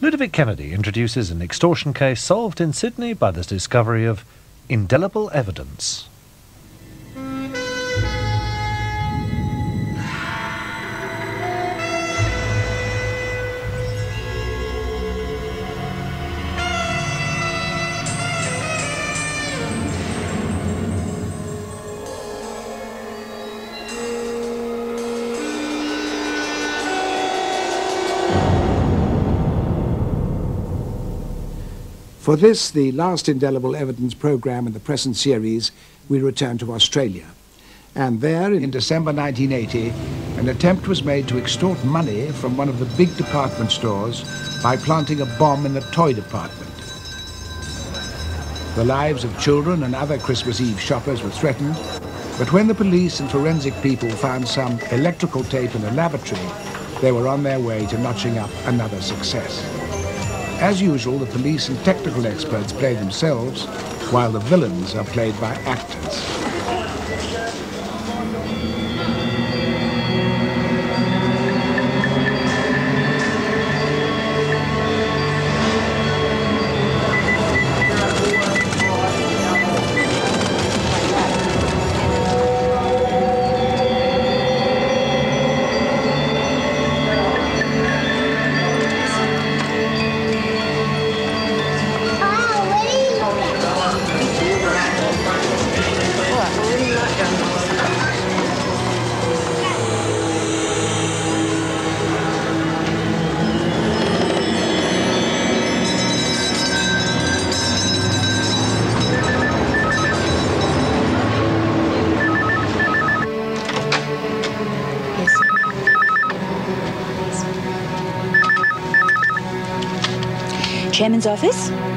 Ludovic Kennedy introduces an extortion case solved in Sydney by the discovery of indelible evidence. For this, the last indelible evidence program in the present series, we return to Australia. And there, in December 1980, an attempt was made to extort money from one of the big department stores by planting a bomb in the toy department. The lives of children and other Christmas Eve shoppers were threatened, but when the police and forensic people found some electrical tape in a lavatory, they were on their way to notching up another success. As usual, the police and technical experts play themselves, while the villains are played by actors. Chairman's office?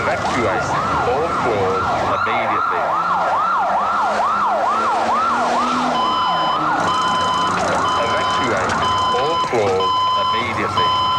Evacuate all floors immediately. Evacuate all floors immediately.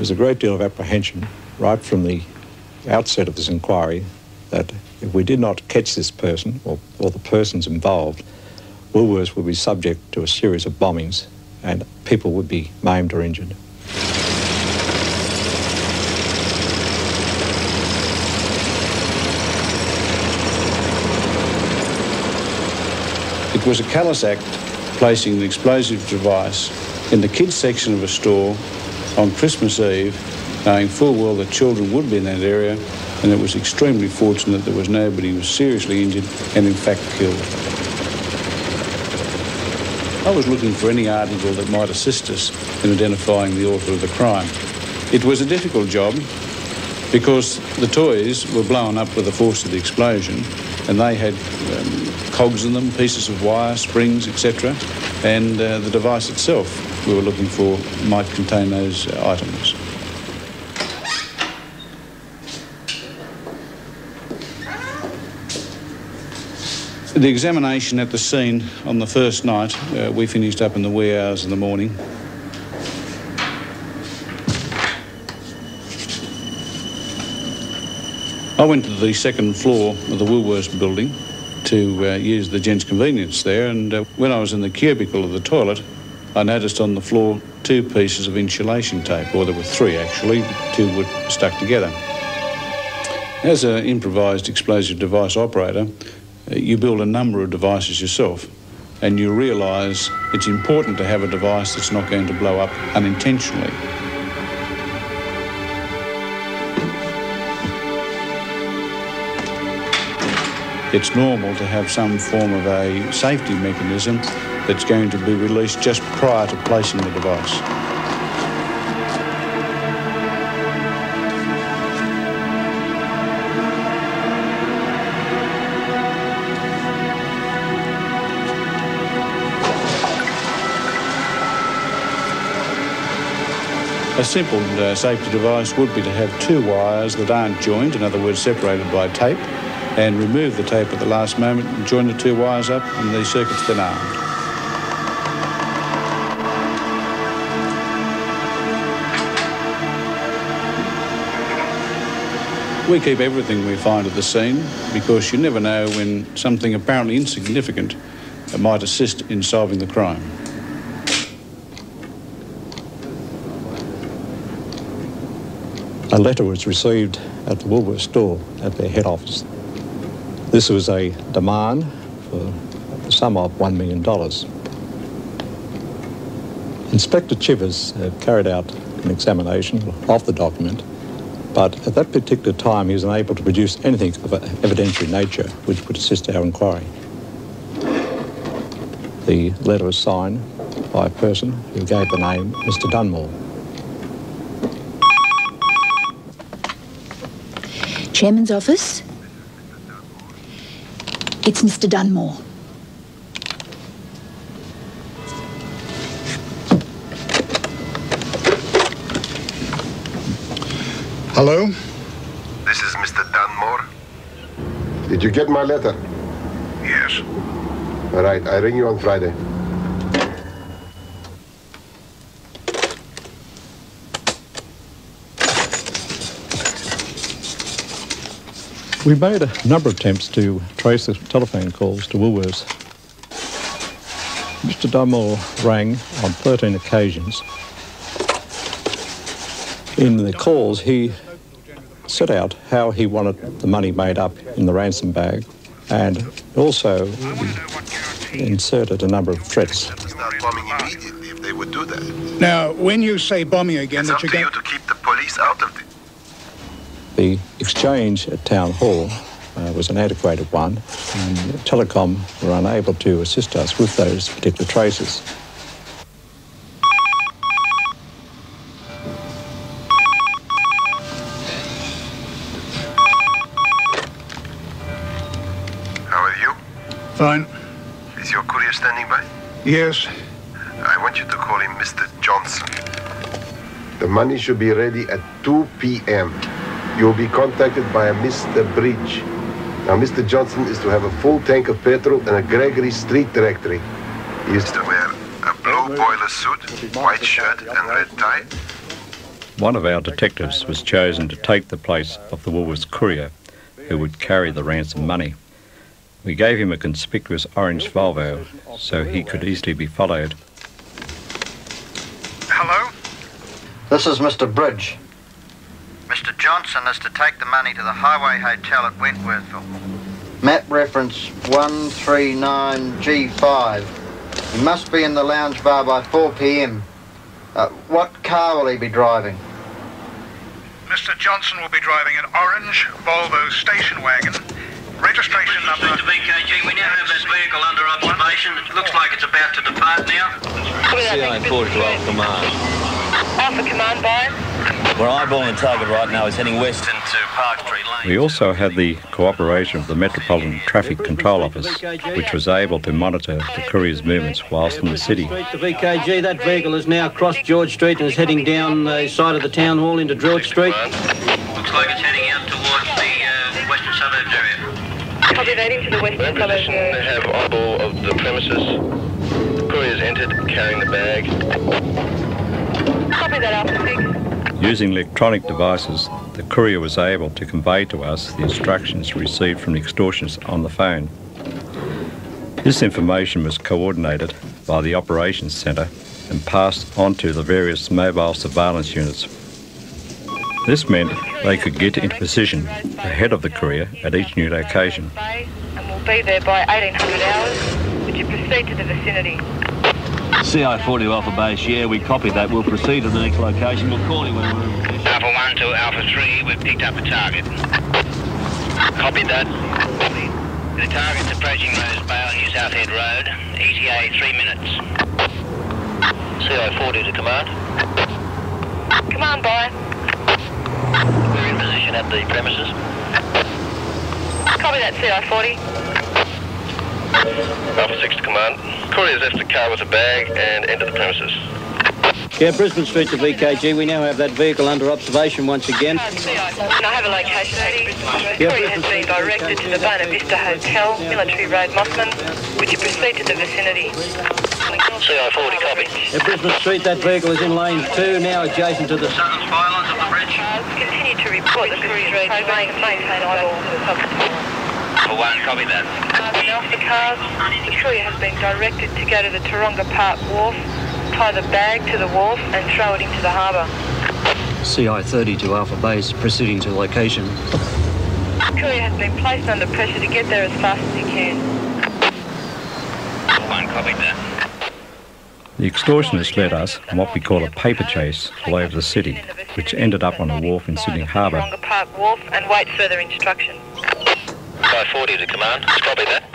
There was a great deal of apprehension right from the outset of this inquiry that if we did not catch this person or, or the persons involved, Woolworths would be subject to a series of bombings and people would be maimed or injured. It was a callous act placing an explosive device in the kids section of a store on Christmas Eve, knowing full well that children would be in that area, and it was extremely fortunate there was nobody who was seriously injured and in fact killed. I was looking for any article that might assist us in identifying the author of the crime. It was a difficult job because the toys were blown up with the force of the explosion and they had um, cogs in them, pieces of wire, springs, etc. And uh, the device itself we were looking for might contain those items. The examination at the scene on the first night, uh, we finished up in the wee hours of the morning. I went to the second floor of the Woolworths building to uh, use the gents' convenience there, and uh, when I was in the cubicle of the toilet, I noticed on the floor two pieces of insulation tape, or there were three actually, two were stuck together. As an improvised explosive device operator, uh, you build a number of devices yourself, and you realise it's important to have a device that's not going to blow up unintentionally. It's normal to have some form of a safety mechanism that's going to be released just prior to placing the device. A simple uh, safety device would be to have two wires that aren't joined, in other words, separated by tape, and remove the tape at the last moment and join the two wires up and the circuit's then armed. We keep everything we find at the scene because you never know when something apparently insignificant might assist in solving the crime. A letter was received at the Woolworths store at their head office. This was a demand for the sum of $1 million. Inspector Chivers had carried out an examination of the document, but at that particular time he was unable to produce anything of an evidentiary nature which would assist our inquiry. The letter was signed by a person who gave the name Mr Dunmore. Chairman's office. It's Mr. Dunmore. Hello? This is Mr. Dunmore. Did you get my letter? Yes. All right, I ring you on Friday. We made a number of attempts to trace the telephone calls to Woolworths. Mr Dunmore rang on 13 occasions. In the calls, he set out how he wanted the money made up in the ransom bag and also inserted a number of threats. Start bombing immediately if they would do that. Now, when you say bombing again, It's that up you to go... you to keep the police out of it. The exchange at Town Hall uh, was an antiquated one, and Telecom were unable to assist us with those particular traces. Fine. Is your courier standing by? Yes. I want you to call him Mr. Johnson. The money should be ready at 2 p.m. You'll be contacted by a Mr. Bridge. Now, Mr. Johnson is to have a full tank of petrol and a Gregory Street directory. He is to wear a blue boiler suit, white shirt, and red tie. One of our detectives was chosen to take the place of the Woolworths courier who would carry the ransom money. We gave him a conspicuous orange Volvo so he could easily be followed. Hello? This is Mr. Bridge. Mr. Johnson is to take the money to the Highway Hotel at Wentworthville. Map reference 139G5. He must be in the lounge bar by 4 p.m. Uh, what car will he be driving? Mr. Johnson will be driving an orange Volvo station wagon. Registration number... to VKG. We now have that vehicle under observation. It looks like it's about to depart now. CI 4 to Alpha Command. Alpha Command by? We're eyeballing the target right now. He's heading west into Park Street Lane. We also had the cooperation of the Metropolitan Traffic Control Office, which was able to monitor the courier's movements whilst in the city. The VKG, that vehicle has now crossed George Street and is heading down the side of the town hall into George Street. Looks like it's Copy that into the western suburbs area. have eyeball of the premises. The courier's entered carrying the bag. Copy that Alpha 6. Using electronic devices, the courier was able to convey to us the instructions received from the extortionists on the phone. This information was coordinated by the operations centre and passed on to the various mobile surveillance units. This meant they could get into position ahead of the courier at each new location. And we'll be there by 1800 hours. Would you proceed to the vicinity? CI40 to Alpha Base, yeah, we copied that. We'll proceed to the next location. We'll call you when we're in position. Alpha 1 to Alpha 3, we've picked up a target. Copied that. The target's approaching Rose Bay, New South Head Road. ETA 3 minutes. CI40 to command. Command by. We're at the premises. Copy that CI40. Alpha 6 to command. Courier's left the car with a bag and entered the premises. Yeah, Brisbane Street to VKG. We now have that vehicle under observation once again. And I have a location. The courier has been directed to the Buena Vista Hotel, Military Road, Mosman. Would you proceed to the vicinity? CI40 copy. Yeah, Brisbane Street, that vehicle is in lane two, now adjacent to the... Southern spylines of the bridge. Uh, continue to report the courier's program and maintain eyeball to the top For 1, copy that. And off the cars, the courier has been directed to go to the Taronga Park Wharf, tie the bag to the wharf and throw it into the harbour. CI-30 to Alpha Base, proceeding to location. The courier has been placed under pressure to get there as fast as he can. 1, copy that. The extortionists led us on what we call a paper chase all over the city, which ended up on a wharf in Sydney Harbour. Park Wharf and wait further instruction. CI40 to command. Copy that.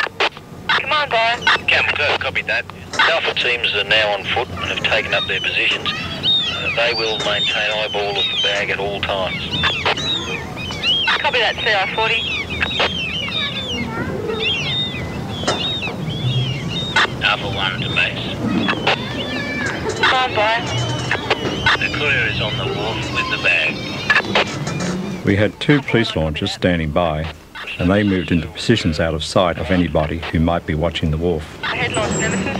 Command by. Campbell Cove, copy that. Alpha teams are now on foot and have taken up their positions. Uh, they will maintain eyeball of the bag at all times. Copy that CI40. Alpha 1 to base. Command by. The courier is on the wharf with the bag. We had two police launches standing by, and they moved into positions out of sight of anybody who might be watching the wharf. Head launch nemesis.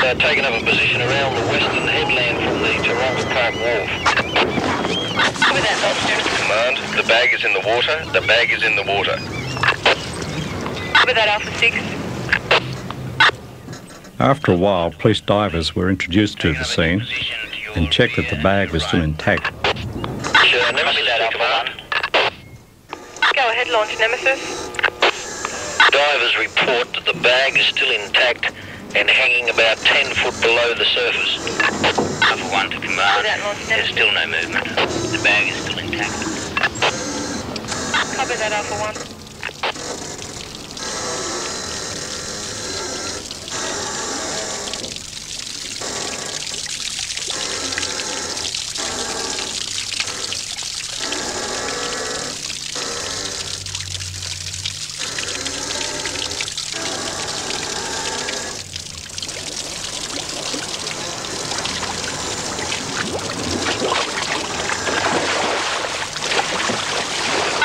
They're taking up a position around the western headland from the Taronga Park Wharf. Copy that launch nemesis. Command, the bag is in the water. The bag is in the water. Copy that Alpha 6. After a while, police divers were introduced to the scene and checked that the bag was still intact. Ahead launch nemesis. Divers report that the bag is still intact and hanging about 10 foot below the surface. Alpha 1 to command. There's still no movement. The bag is still intact. Copy that Alpha 1.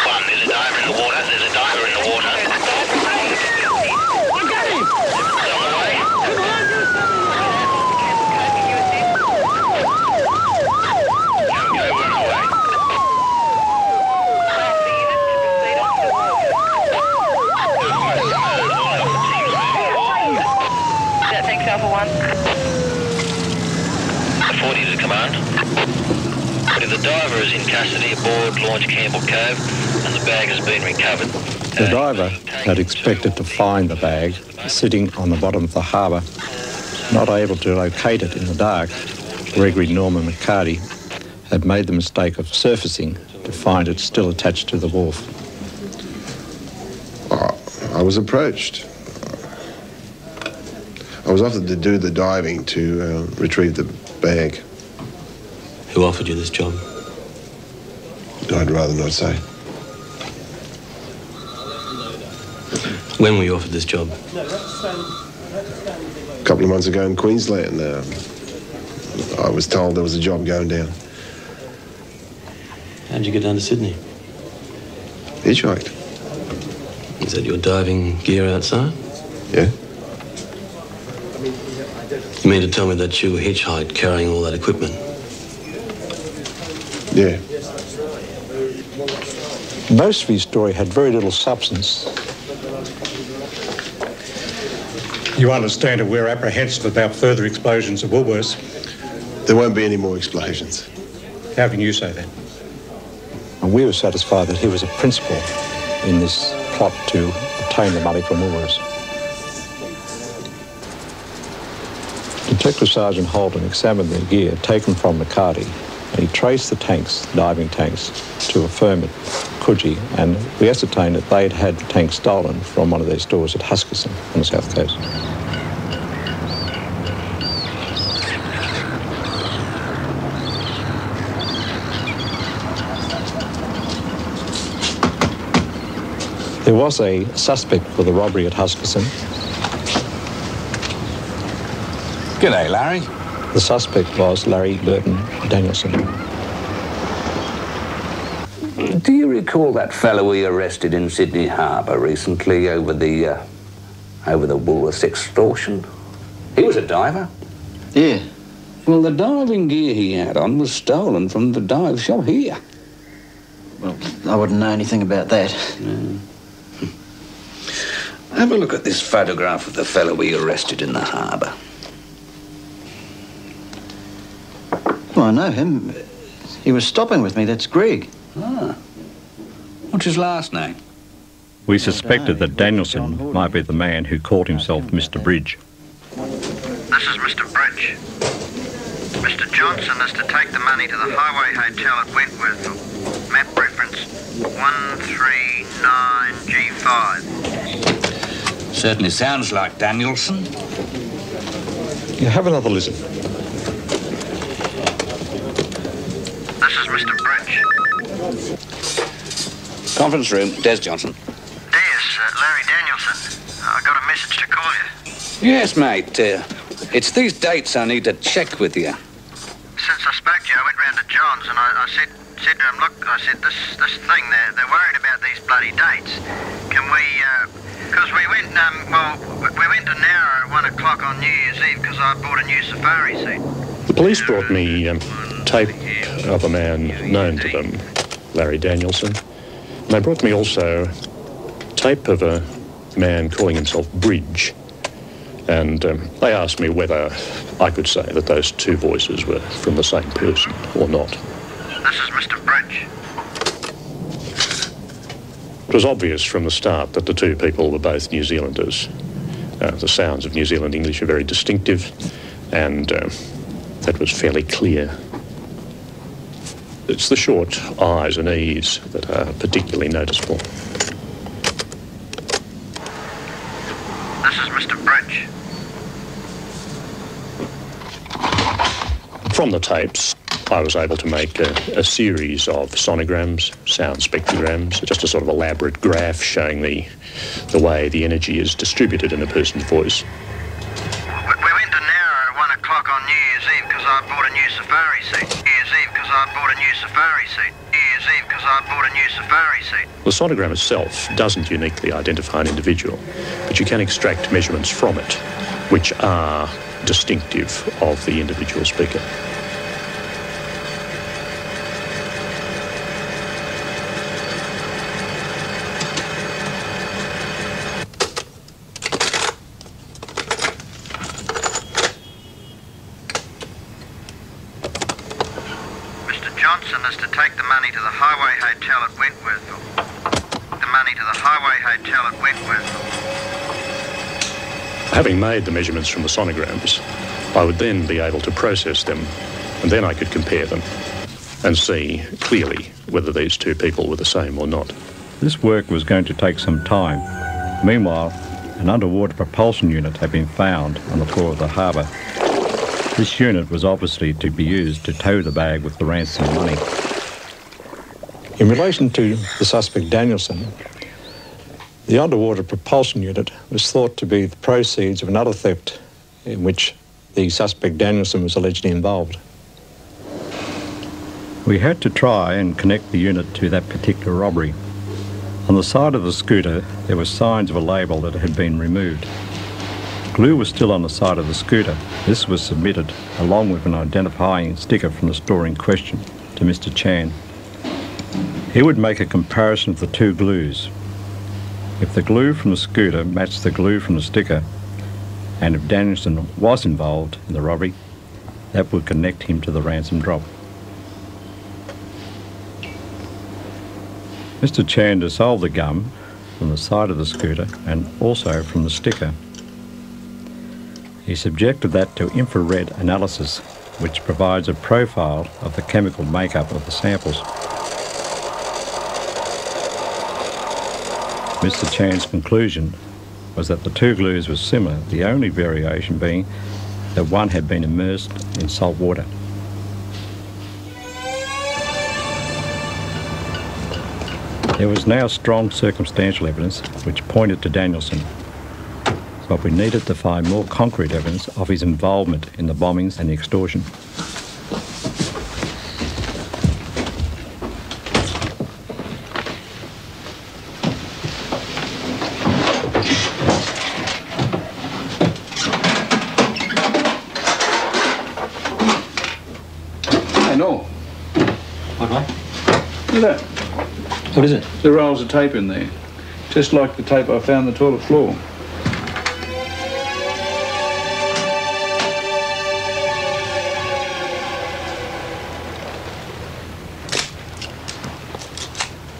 One, there's a diver in the water. There's a diver in the water. On the way. Go, we're on the way. Yeah, thanks Alpha 1. The 40 to command. But the diver is in custody aboard Launch Campbell Cove and the bag has been recovered. The diver had expected to find the bag sitting on the bottom of the harbour. Not able to locate it in the dark, Gregory Norman McCarty had made the mistake of surfacing to find it still attached to the wharf. I was approached. I was offered to do the diving to uh, retrieve the bag. Who offered you this job? I'd rather not say. When were you offered this job? A couple of months ago in Queensland, uh, I was told there was a job going down. How'd you get down to Sydney? Hitchhiked. Is that your diving gear outside? Yeah. You mean to tell me that you hitchhiked carrying all that equipment? Yeah. Most of his story had very little substance. You understand that we're apprehensive about further explosions at Woolworths. There won't be any more explosions. How can you say that? And we were satisfied that he was a principal in this plot to obtain the money from Woolworths. Detective Sergeant Holden examined the gear taken from McCarty and he traced the tanks, diving tanks, to a firm at Coogee and we ascertained that they'd had the tanks stolen from one of their stores at Huskisson on the south coast. There was a suspect for the robbery at Huskisson. G'day, Larry. The suspect was Larry Burton Danielson. Do you recall that fellow we arrested in Sydney Harbour recently over the uh, over the Woolworths extortion? He was a diver. Yeah. Well, the diving gear he had on was stolen from the dive shop here. Well, I wouldn't know anything about that. Have a look at this photograph of the fellow we arrested in the harbour. Well, I know him. He was stopping with me. That's Greg. Ah. What's his last name? We suspected that Danielson might be the man who called himself Mr. Bridge. This is Mr. Bridge. Mr. Johnson is to take the money to the Highway Hotel at Wentworthville. Map reference 139G5. Certainly sounds like Danielson. You have another listen. This is Mr. Bridge. Conference room, Des Johnson. Des, uh, Larry Danielson. I got a message to call you. Yes, mate. Uh, it's these dates I need to check with you. Since I spoke to you, I went round to John's and I, I said said to him, look, I said, this this thing, they're, they're worried about these bloody dates. Can we, because we went, um, well, we went to Nowra at one o'clock on New Year's Eve because I bought a new safari suit. The police brought me um, tape of a man known to them, Larry Danielson. And they brought me also tape of a man calling himself Bridge. And um, they asked me whether I could say that those two voices were from the same person or not. This is Mr. Bridge. It was obvious from the start that the two people were both New Zealanders. Uh, the sounds of New Zealand English are very distinctive, and uh, that was fairly clear. It's the short I's and E's that are particularly noticeable. This is Mr. Bridge. From the tapes, I was able to make a, a, series of sonograms, sound spectrograms, just a sort of elaborate graph showing the, the way the energy is distributed in a person's voice. We, we went to Nowra at one o'clock on New Year's Eve because I bought a new safari suit. New Year's Eve because I bought a new safari suit. New Year's Eve because I bought a new safari suit. The sonogram itself doesn't uniquely identify an individual, but you can extract measurements from it which are distinctive of the individual speaker. Mr. Johnson is to take the money to the Highway Hotel at Wentworthville. The money to the Highway Hotel at Wentworthville. Having made the measurements from the sonograms, I would then be able to process them, and then I could compare them and see clearly whether these two people were the same or not. This work was going to take some time. Meanwhile, an underwater propulsion unit had been found on the floor of the harbour. This unit was obviously to be used to tow the bag with the ransom money. In relation to the suspect Danielson, the underwater propulsion unit was thought to be the proceeds of another theft in which the suspect Danielson was allegedly involved. We had to try and connect the unit to that particular robbery. On the side of the scooter, there were signs of a label that had been removed. Glue was still on the side of the scooter. This was submitted along with an identifying sticker from the store in question. to Mr. Chan. He would make a comparison of the two glues. If the glue from the scooter matched the glue from the sticker, and if Danielson was involved in the robbery, that would connect him to the ransom drop. Mr. Chan dissolved the gum from the side of the scooter and also from the sticker. He subjected that to infrared analysis, which provides a profile of the chemical makeup of the samples. Mr. Chan's conclusion was that the two glues were similar, the only variation being that one had been immersed in salt water. There was now strong circumstantial evidence which pointed to Danielson, but we needed to find more concrete evidence of his involvement in the bombings and the extortion. I know. What, what? Look at that. What is it? The rolls of tape in there. Just like the tape I found on the toilet floor.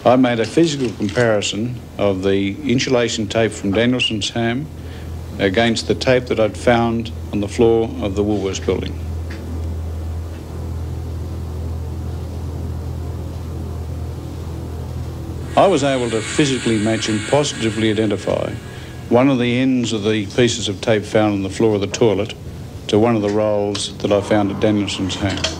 I made a physical comparison of the insulation tape from Danielson's home against the tape that I'd found on the floor of the Woolworths building. I was able to physically match and positively identify one of the ends of the pieces of tape found on the floor of the toilet to one of the rolls that I found at Danielson's home.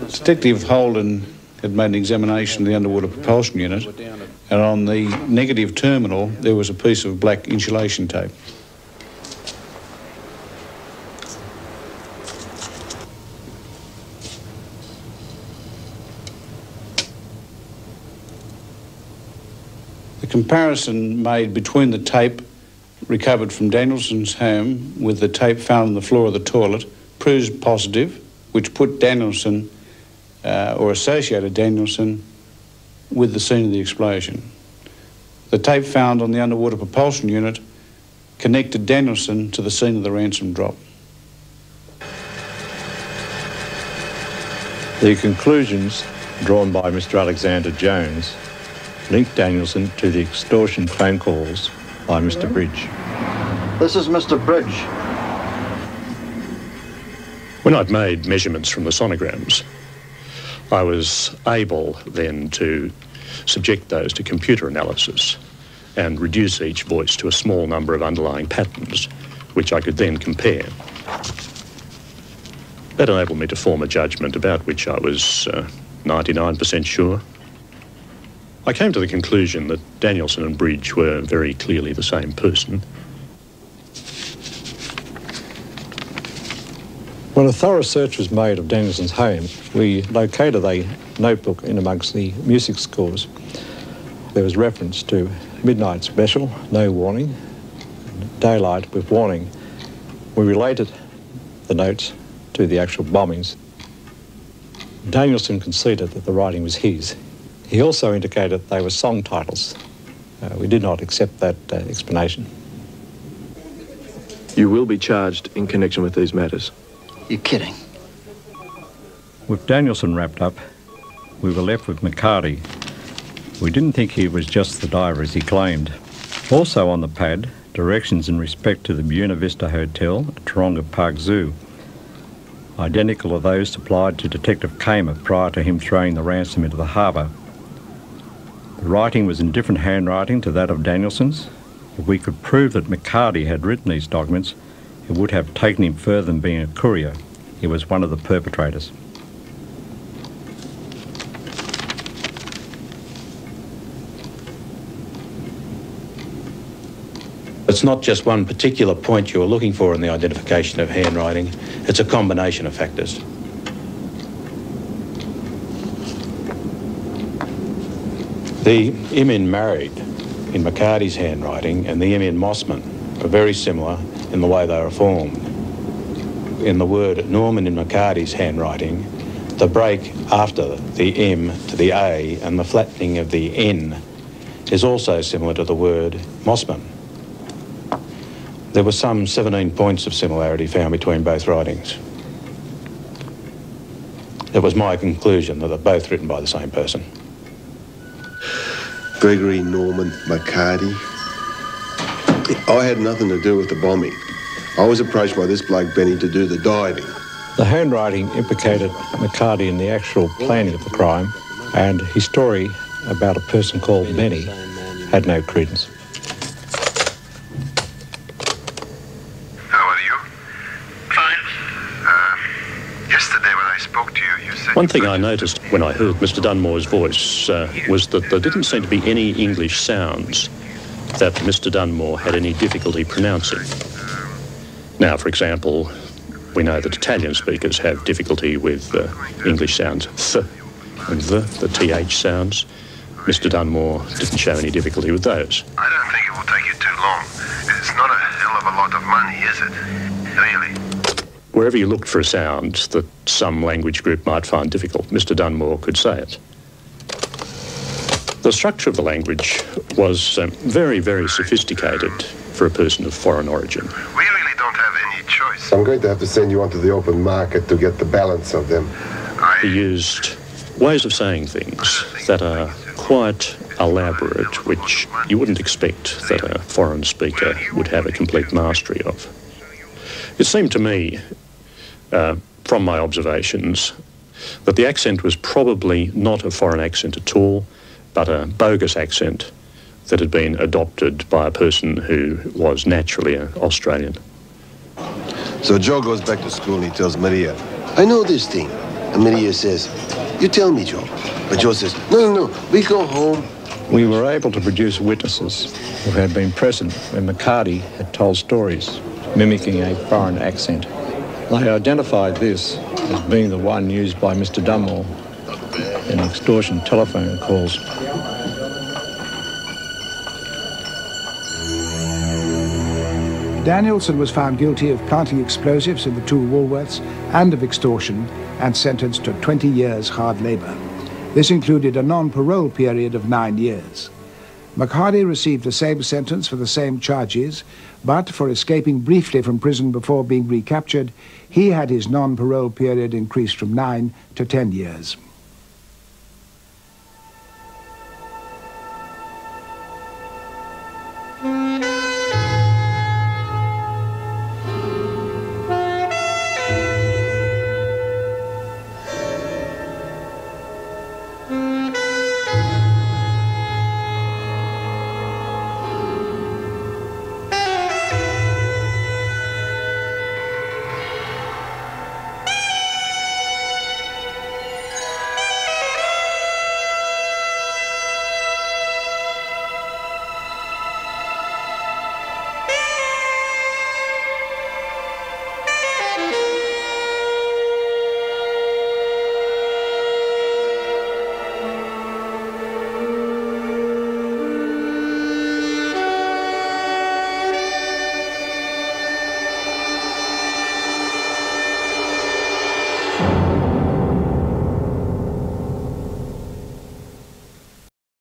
Detective Holden had made an examination of the underwater propulsion unit, and on the negative terminal there was a piece of black insulation tape. The comparison made between the tape recovered from Danielson's home with the tape found on the floor of the toilet proves positive, which put Danielson uh, or associated Danielson with the scene of the explosion. The tape found on the underwater propulsion unit connected Danielson to the scene of the ransom drop. The conclusions drawn by Mr. Alexander Jones linked Danielson to the extortion phone calls by Mr. Bridge. This is Mr. Bridge. When I'd made measurements from the sonograms, I was able then to subject those to computer analysis and reduce each voice to a small number of underlying patterns, which I could then compare. That enabled me to form a judgment about which I was uh, 99% sure. I came to the conclusion that Danielson and Bridge were very clearly the same person. When a thorough search was made of Danielson's home, we located a notebook in amongst the music scores. There was reference to midnight special, no warning, daylight with warning. We related the notes to the actual bombings. Danielson conceded that the writing was his. He also indicated they were song titles. Uh, we did not accept that uh, explanation. You will be charged in connection with these matters. You're kidding. With Danielson wrapped up, we were left with McCarty. We didn't think he was just the diver as he claimed. Also on the pad, directions in respect to the Buena Vista Hotel at Taronga Park Zoo, identical to those supplied to Detective Kamer prior to him throwing the ransom into the harbour. The writing was in different handwriting to that of Danielson's. If we could prove that McCarty had written these documents, it would have taken him further than being a courier. He was one of the perpetrators. It's not just one particular point you're looking for in the identification of handwriting, it's a combination of factors. The Emin married in McCarty's handwriting and the Emin Mosman are very similar in the way they were formed. In the word Norman in McCarty's handwriting, the break after the M to the A and the flattening of the N is also similar to the word Mosman. There were some 17 points of similarity found between both writings. It was my conclusion that they're both written by the same person. Gregory Norman McCarty. I had nothing to do with the bombing. I was approached by this bloke Benny to do the diving. The handwriting implicated McCarty in the actual planning of the crime, and his story about a person called Benny had no credence. How are you? Fine. Uh, yesterday when I spoke to you, you said... One thing I noticed when I heard Mr. Dunmore's voice uh, was that there didn't seem to be any English sounds that Mr. Dunmore had any difficulty pronouncing. Now, for example, we know that Italian speakers have difficulty with uh, English sounds, th and the, the th sounds. Mr. Dunmore didn't show any difficulty with those. I don't think it will take you too long. It's not a hell of a lot of money, is it? Really? Wherever you looked for a sound that some language group might find difficult, Mr. Dunmore could say it. The structure of the language was um, very, very sophisticated for a person of foreign origin. We really don't have any choice. I'm going to have to send you onto the open market to get the balance of them. He used ways of saying things that are quite elaborate, which you wouldn't expect that a foreign speaker would have a complete mastery of. It seemed to me, uh, from my observations, that the accent was probably not a foreign accent at all, but a bogus accent that had been adopted by a person who was naturally an Australian. So Joe goes back to school and he tells Maria, I know this thing. And Maria says, you tell me, Joe. But Joe says, no, no, no, we go home. We were able to produce witnesses who had been present when McCarty had told stories, mimicking a foreign accent. They identified this as being the one used by Mr. Dunmore in extortion telephone calls. Danielson was found guilty of planting explosives in the two Woolworths and of extortion and sentenced to 20 years hard labor. This included a non-parole period of nine years. McCarty received the same sentence for the same charges, but for escaping briefly from prison before being recaptured, he had his non-parole period increased from nine to ten years.